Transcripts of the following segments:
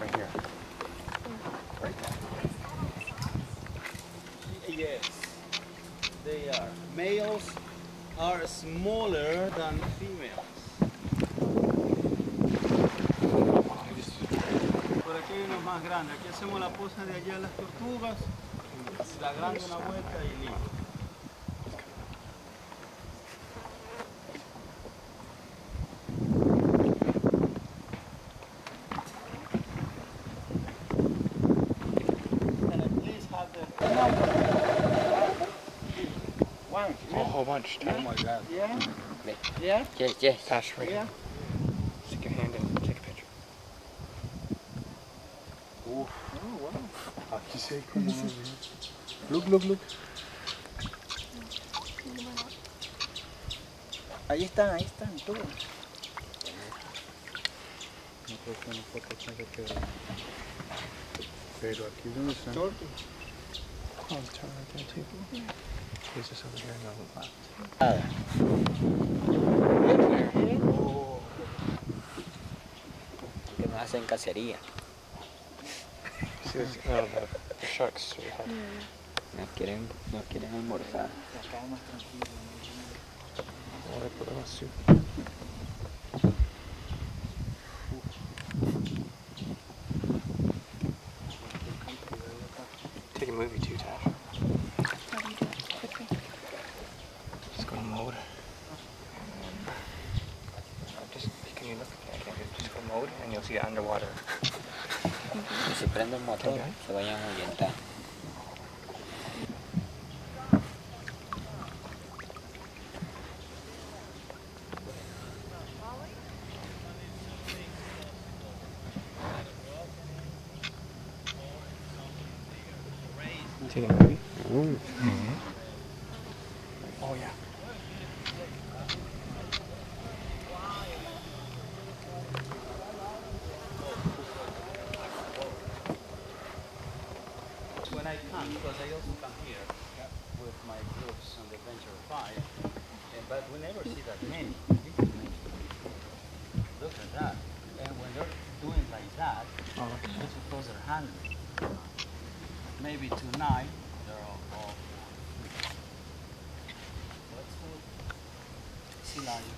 Right here. Right there. Yes, they are. Males are smaller than females. Por aquí hay unos más grandes. Aquí hacemos la posa de allá las tortugas, la grande una vuelta y listo. A whole bunch. Oh my god. Yeah? Yeah? Yes, yes. Pass right Yeah? Stick your hand in. Take a picture. Aquí sí hay como... Look, look, look. Ahí están, ahí están, todos. No creo que una foto tenga que ver. Pero aquí donde están... Oh, turn right there too. Jesus over here and on the left. Que nos hacen cacería. See, this, oh, the, the sharks. are hard. Nos quieren, nos quieren almorzar. Oh, they put them in soup. Take a movie too, Tash. How do you do it? Quickly. Just go to mode. Just can you look? I can't Just go mode, and you'll see it underwater. Y si prende el motor, Ok. se vayan a ahuyentar. Take a movie. Oh yeah. I come, because I also come here with my groups on the Adventure 5, eh, but we never see that many. This is many. Look at that. And when they're doing like that, Oh, look at that's because they're hungry. Maybe tonight they're all, all What's food? Sea lions,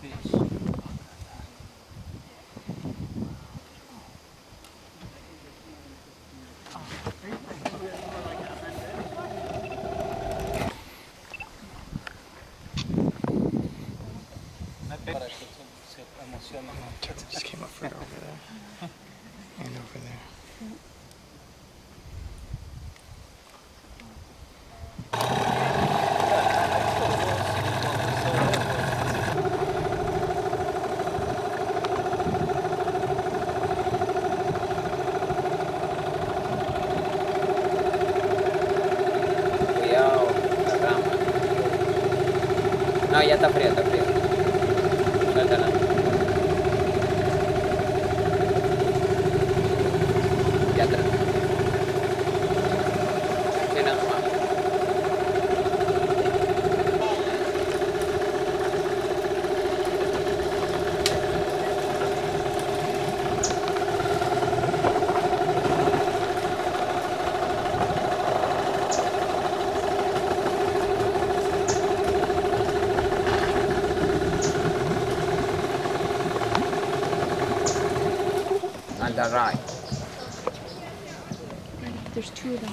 fish. Emocionen. Check uh, that just came up further over there. And over there. No, ya está frío, está frío. Suéltala. Ya atrás. Sí, nada más. On the right. There's two of them.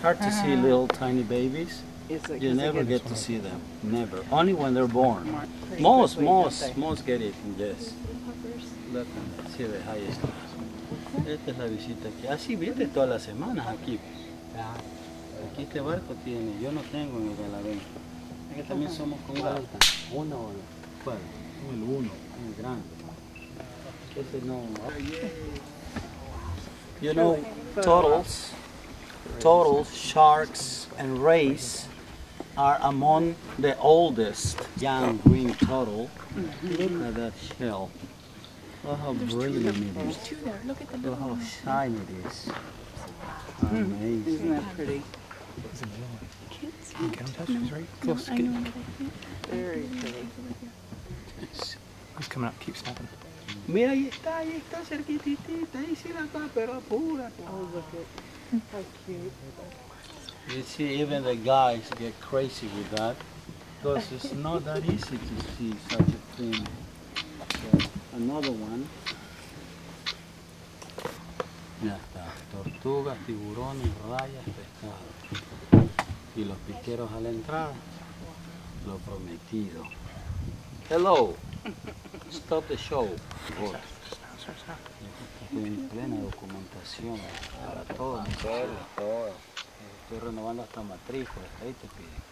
Hard to see uh-huh. little tiny babies. You never get to see them. Never. Only when they're born. Most, most, most get it. Yes. Look, see ve, ahí está. Esta es la visita aquí. Así viste todas las semanas aquí. Aquí este barco tiene, yo no tengo en el Galavén. Que también somos con Galta. Uno o ¿Cuál? El uno. El grande. Ese no. You know, turtles, turtles, sharks, and rays are among the oldest young green turtle. Look at that shell. Look how There's two brilliant there. it There's two there. Look at the Look how shiny it is. Uh, amazing. Isn't that pretty? He's a million. Can't see. You get him touched. No, He's right no, close. I Get- know, but I can't. Very pretty. He's coming up. Keep snapping. Mira, ahí está, ahí está cerquitita, ahí sí la está, pero apura. Oh, look at how cute. You see, even the guys get crazy with that because it's not that easy to see such a thing. So, another one. Ya está, tortugas, tiburones, rayas, pescado. Y los piqueros a la entrada, lo prometido. Hello, stop the show. Good. Estoy en plena documentación para todo. Todo, todo. Estoy renovando hasta matrículas, ahí te piden.